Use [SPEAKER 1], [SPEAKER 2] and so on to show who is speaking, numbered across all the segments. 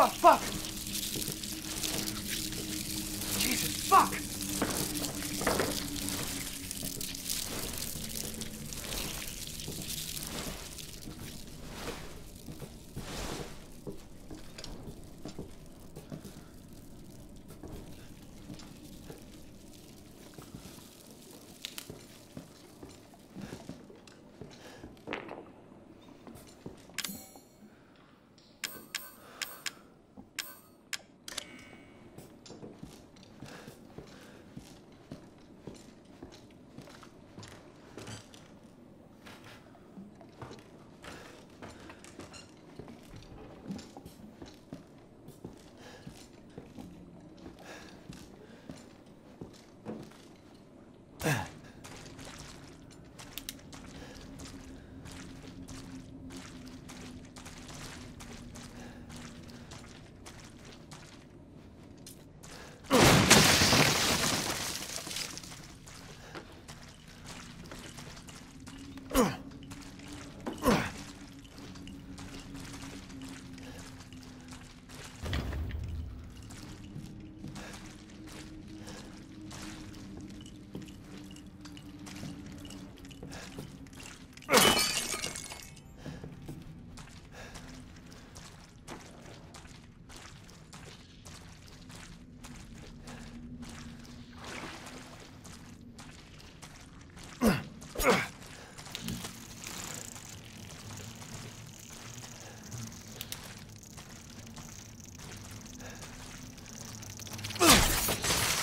[SPEAKER 1] fuck, fuck, fuck! Jesus, fuck!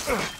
[SPEAKER 2] Ugh.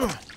[SPEAKER 2] Ugh.